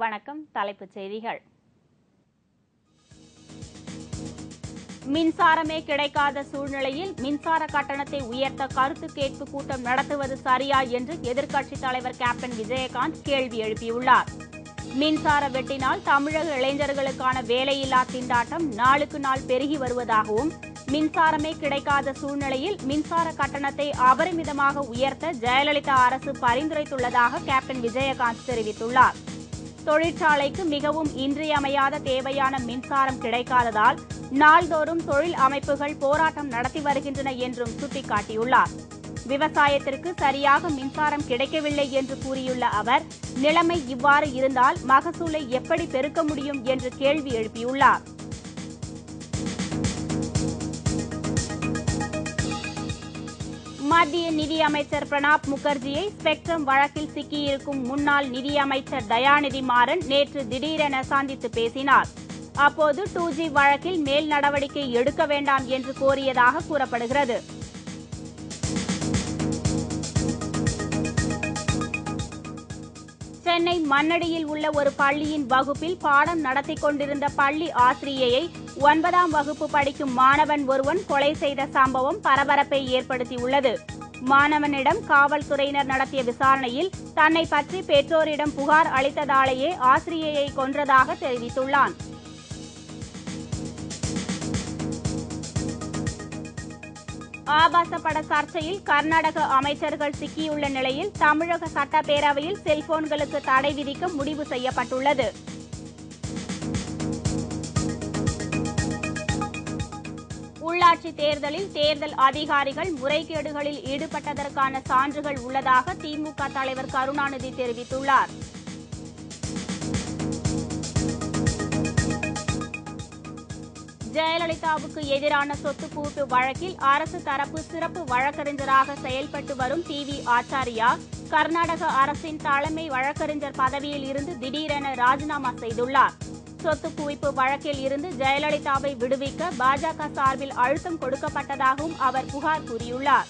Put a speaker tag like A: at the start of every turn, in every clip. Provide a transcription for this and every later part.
A: வணக்கம் தலைப்புச் செய்திகள். மின்சாரமே கிடைக்காத சூழ்நிலையில் மின்சார கட்டணத்தை உயர்த்த கருத்து கேட்பு கூட்டம் நடத்துவது சரியா என்று எதிர்க்கட்சித் தலைவர் கேப்டன் விஜயகாந்த் கேள்வி எழுப்பியுள்ளார். மின்சார வெட்டினால் தமிழக இளைஞர்களுக்கான வேலையில்லா திண்டாட்டம் நாளுக்கு நாள் பெருகி வருவதாகவும் மின்சாரமே கிடைக்காத சூழ்நிலையில் மின்சார கட்டணத்தை அபரிமிதமாக உயர்த்த ஜெயலலிதா அரசு பரிந்துரைத்துள்ளதாக கேப்டன் விஜயகாந்த் தெரிவித்துள்ளார். தொழிற்சாலைக்கு மிகவும் இன்றியமையாத தேவையான மின்சாரம் கிடைக்காததால் நாள்தோறும் தொழில் அமைப்புகள் போராட்டம் நடத்தி வருகின்றன என்றும் சுட்டிக்காட்டியுள்ளார். விவசாயத்திற்கு சரியாக மின்சாரம் கிடைக்கவில்லை என்று கூறியுள்ள அவர் நிலைமை இவ்வாறு இருந்தால் மகசூலை எப்படி பெருக்க முடியும் என்று கேள்வி எழுப்பியுள்ளார். மத்திய நிதியமைச்சர் பிரணாப் முகர்ஜியை ஸ்பெக்ட்ரம் வழக்கில் சிக்கியிருக்கும் முன்னாள் நிதியமைச்சர் தயாநிதி மாறன் நேற்று திடீரென சந்தித்து பேசினார். அப்போது டூ ஜி வழக்கில் மேல் நடவடிக்கை எடுக்க வேண்டாம் என்று கோரியதாக கூறப்படுகிறது. சென்னை மண்ணடியில் உள்ள ஒரு பள்ளியின் வகுப்பில் பாடம் நடத்திக் கொண்டிருந்த பள்ளி ஆசிரியையை ஒன்பதாம் வகுப்பு படிக்கும் மாணவன் ஒருவன் கொலை செய்த சம்பவம் பரபரப்பை ஏற்படுத்தியுள்ளது. மாணவனிடம் காவல்துறையினர் நடத்திய விசாரணையில் தன்னை பற்றி பெற்றோரிடம் புகார் அளித்ததாலேயே ஆசிரியையை கொன்றதாக தெரிவித்துள்ளான். ஆபாச பட சர்ச்சையில் கர்நாடக அமைச்சர்கள் சிக்கியுள்ள நிலையில் தமிழக சட்டப்பேரவையில் செல்போன்களுக்கு தடை விதிக்க முடிவு செய்யப்பட்டுள்ளது. உள்ளாட்சி தேர்தலில் தேர்தல் அதிகாரிகள் முறைகேடுகளில் ஈடுபட்டதற்கான சான்றுகள் உள்ளதாக திமுக தலைவர் கருணாநிதி தெரிவித்துள்ளார். ஜெயலலிதாவுக்கு எதிரான சொத்து கூட்டு வழக்கில் அரசு தரப்பு சிறப்பு வழக்கறிஞராக செயல்பட்டு வரும் டி வி ஆச்சாரியா கர்நாடக அரசின் தலைமை வழக்கறிஞர் பதவியில் இருந்து திடீரென ராஜினாமா செய்துள்ளார். சொத்து குவிப்பு வழக்கில் இருந்து ஜெயலலிதாவை விடுவிக்க பாஜக சார்பில் அழுத்தம் கொடுக்கப்பட்டதாகவும் அவர் புகார் கூறியுள்ளார்.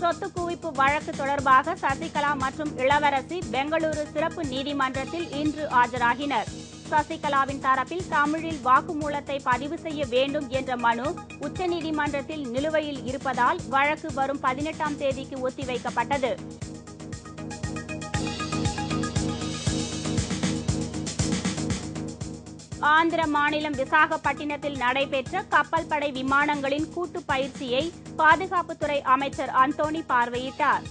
A: சொத்து குவிப்பு வழக்கு தொடர்பாக சசிகலா மற்றும் இளவரசி பெங்களூரு சிறப்பு நீதிமன்றத்தில் இன்று ஆஜராகினர். சசிகலாவின் தரப்பில் தமிழில் வாக்குமூலத்தை பதிவு செய்ய வேண்டும் என்ற மனு உச்சநீதிமன்றத்தில் நிலுவையில் இருப்பதால் வழக்கு வரும் பதினெட்டாம் தேதிக்கு ஒத்திவைக்கப்பட்டது. ஆந்திர மாநிலம் விசாகப்பட்டினத்தில் நடைபெற்ற கப்பல் படை விமானங்களின் கூட்டு பயிற்சியை பாதுகாப்புத்துறை அமைச்சர் அந்தோணி பார்வையிட்டார்.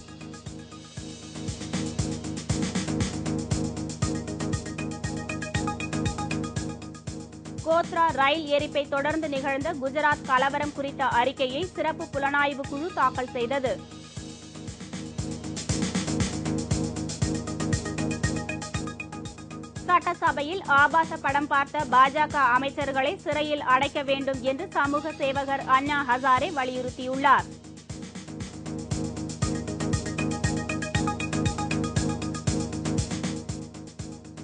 A: கோத்ரா ரயில் எரிப்பை தொடர்ந்து நிகழ்ந்த குஜராத் கலவரம் குறித்த அறிக்கையை சிறப்பு புலனாய்வு குழு தாக்கல் செய்தது. சட்டசபையில் ஆபாச படம் பார்த்த பாஜக அமைச்சர்களை சிறையில் அடைக்க வேண்டும் என்று சமூக சேவகர் அண்ணா ஹசாரே வலியுறுத்தியுள்ளார்.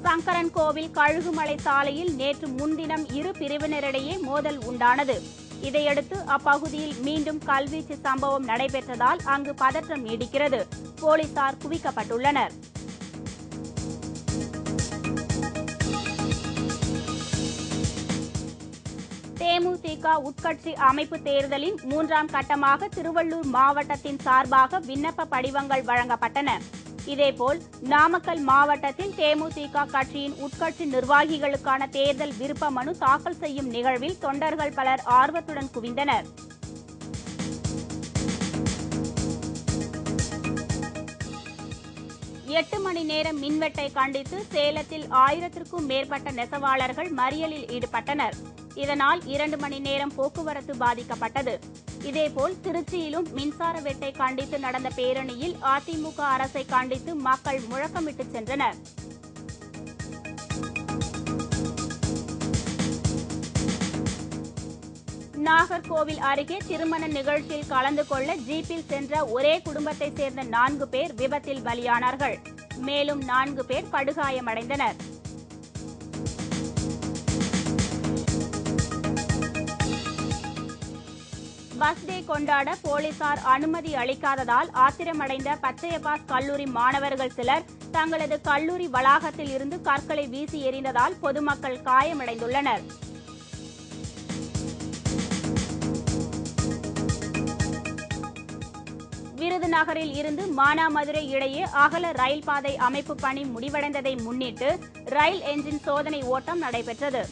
A: சங்கரன் கோவில் கழுகுமலை சாலையில் நேற்று முன்தினம் இரு பிரிவினரிடையே மோதல் உண்டானது. இதையடுத்து அப்பகுதியில் மீண்டும் கல்வீச்சு சம்பவம் நடைபெற்றதால் அங்கு பதற்றம் நீடிக்கிறது. போலீசார் குவிக்கப்பட்டுள்ளனர். தேமுதிக உட்கட்சி அமைப்பு தேர்தலின் மூன்றாம் கட்டமாக திருவள்ளூர் மாவட்டத்தின் சார்பாக விண்ணப்ப படிவங்கள் வழங்கப்பட்டன. இதேபோல் நாமக்கல் மாவட்டத்தில் தேமுதிக கட்சியின் உட்கட்சி நிர்வாகிகளுக்கான தேர்தல் விருப்ப மனு தாக்கல் செய்யும் நிகழ்வில் தொண்டர்கள் பலர் ஆர்வத்துடன் குவிந்தனர். எட்டு மணி நேரம் மின்வெட்டை கண்டித்து சேலத்தில் ஆயிரத்திற்கும் மேற்பட்ட நெசவாளர்கள் மறியலில் ஈடுபட்டனர். இதனால் இரண்டு மணி நேரம் போக்குவரத்து பாதிக்கப்பட்டது. இதேபோல் திருச்சியிலும் மின்சார வெட்டை கண்டித்து நடந்த பேரணியில் அதிமுக அரசை கண்டித்து மக்கள் முழக்கமிட்டு சென்றனர். நாகர்கோவில் அருகே திருமண நிகழ்ச்சியில் கலந்து கொள்ள ஜீப்பில் சென்ற ஒரே குடும்பத்தைச் சேர்ந்த நான்கு பேர் விபத்தில் பலியானார்கள். மேலும் நான்கு பேர் படுகாயமடைந்தனர். பஸ் டே கொண்டாட போலீசார் அனுமதி அளிக்காததால் ஆத்திரமடைந்த பச்சையபாஸ் கல்லூரி மாணவர்கள் சிலர் தங்களது கல்லூரி வளாகத்தில் இருந்து கற்களை வீசி எறிந்ததால் பொதுமக்கள் காயமடைந்துள்ளனர். விருதுநகரில் இருந்து மானாமதுரை இடையே அகல ரயில் பாதை அமைப்பு பணி முடிவடைந்ததை முன்னிட்டு ரயில் என்ஜின் சோதனை ஓட்டம் நடைபெற்றது.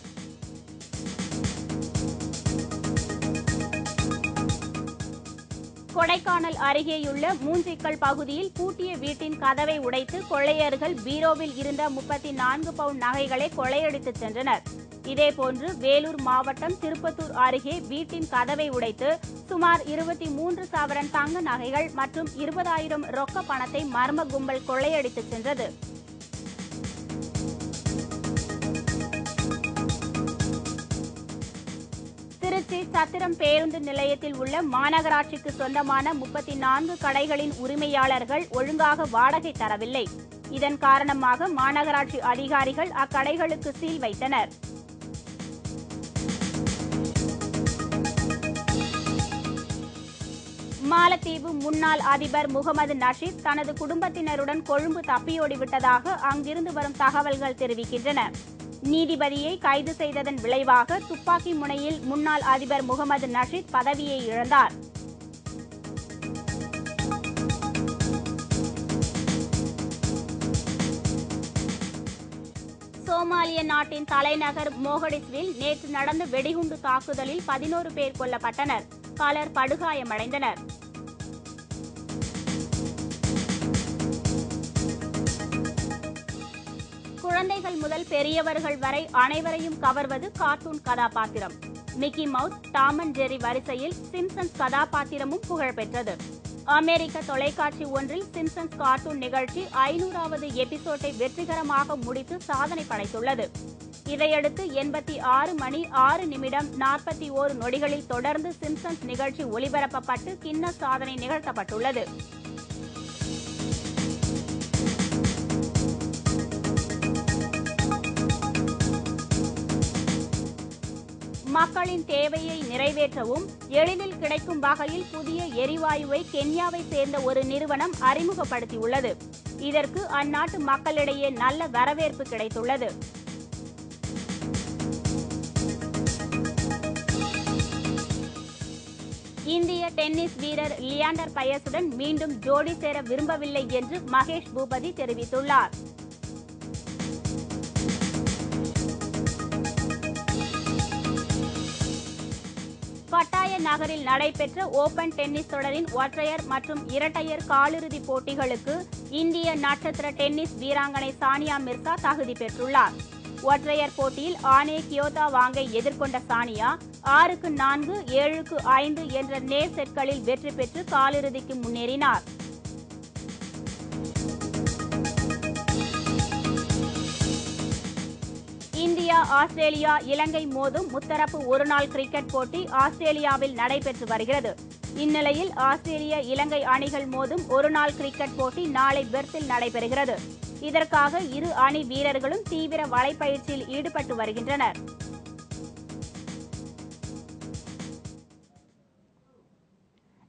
A: கொடைக்கானல் அருகேயுள்ள மூஞ்சிக்கல் பகுதியில் பூட்டிய வீட்டின் கதவை உடைத்து கொள்ளையர்கள் பீரோவில் இருந்த முப்பத்தி நான்கு பவுண்ட் நகைகளை கொள்ளையடித்து சென்றனர். இதேபோன்று வேலூர் மாவட்டம் திருப்பத்தூர் அருகே வீட்டின் கதவை உடைத்து சுமார் இருபத்தி மூன்று சவரன் தங்க நகைகள் மற்றும் இருபதாயிரம் ரொக்க பணத்தை மர்ம கும்பல் கொள்ளையடித்து சென்றது. சத்திரம் பேருந்து நிலையத்தில் உள்ள மாநகராட்சிக்கு சொந்தமான முப்பத்தி நான்கு கடைகளின் உரிமையாளர்கள் ஒழுங்காக வாடகை தரவில்லை. இதன் காரணமாக மாநகராட்சி அதிகாரிகள் அக்கடைகளுக்கு சீல் வைத்தனர். மாலத்தீவு முன்னாள் அதிபர் முகமது நஷீத் தனது குடும்பத்தினருடன் கொழும்பு தப்பியோடிவிட்டதாக அங்கிருந்து வரும் தகவல்கள் தெரிவிக்கின்றன. நீதிபதியை கைது செய்ததன் விளைவாக துப்பாக்கி முனையில் முன்னாள் அதிபர் முகமது நஷீத் பதவியை இழந்தார். சோமாலிய நாட்டின் தலைநகர் மோகடிஸ்வில் நேற்று நடந்த வெடிகுண்டு தாக்குதலில் பதினோரு பேர் கொல்லப்பட்டனர். பலர் படுகாயமடைந்தனர். குழந்தைகள் முதல் பெரியவர்கள் வரை அனைவரையும் கவர்வது கார்ட்டூன் கதாபாத்திரம். Mickey Mouse Tom and Jerry வரிசையில் சிம்சன்ஸ் கதாபாத்திரமும் புகழ்பெற்றது அமெரிக்க தொலைக்காட்சி ஒன்றில் சிம்சன்ஸ் கார்ட்டூன் நிகழ்ச்சி ஐநூறாவது எபிசோட்டை வெற்றிகரமாக முடித்து சாதனை படைத்துள்ளது. இதையடுத்து எண்பத்தி ஆறு மணி ஆறு நிமிடம் நாற்பத்தி ஓரு நொடிகளில் தொடர்ந்து சிம்சன்ஸ் நிகழ்ச்சி ஒளிபரப்பப்பட்டு கின்ன சாதனை நிகழ்த்தப்பட்டுள்ளது. மக்களின் தேவையை நிறைவேற்றவும் எளிதில் கிடைக்கும் வகையில் புதிய எரிவாயுவை கென்யாவை சேர்ந்த ஒரு நிறுவனம் அறிமுகப்படுத்தியுள்ளது. இதற்கு அந்நாட்டு மக்களிடையே நல்ல வரவேற்பு கிடைத்துள்ளது. இந்திய டென்னிஸ் வீரர் லியாண்டர் பயஸுடன் மீண்டும் ஜோடி சேர விரும்பவில்லை என்று மகேஷ் பூபதி தெரிவித்துள்ளார். பட்டாய நகரில் நடைபெற்ற ஓபன் டென்னிஸ் தொடரின் ஒற்றையர் மற்றும் இரட்டையர் காலிறுதிப் போட்டிகளுக்கு இந்திய நட்சத்திர டென்னிஸ் வீராங்கனை சானியா மிர்சா தகுதி பெற்றுள்ளார். ஒற்றையர் போட்டியில் ஆனே கியோதா வாங்கை எதிர்கொண்ட சானியா ஆறுக்கு நான்கு ஏழுக்கு ஐந்து என்ற நேர் செட்களில் வெற்றி பெற்று காலிறுதிக்கு முன்னேறினார். இந்தியா ஆஸ்திரேலியா இலங்கை மோதும் முத்தரப்பு ஒருநாள் கிரிக்கெட் போட்டி ஆஸ்திரேலியாவில் நடைபெற்று வருகிறது. இந்நிலையில் ஆஸ்திரேலிய இலங்கை அணிகள் மோதும் ஒருநாள் கிரிக்கெட் போட்டி நாளை பெர்த்தில் நடைபெறுகிறது. இதற்காக இரு அணி வீரர்களும் தீவிர வலைப்பயிற்சியில் ஈடுபட்டு வருகின்றனர்.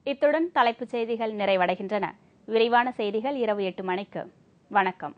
A: இத்துடன் தலைப்புச் செய்திகள் நிறைவடைகின்றன. விரிவான செய்திகள் இரவு எட்டு மணிக்கு. வணக்கம்.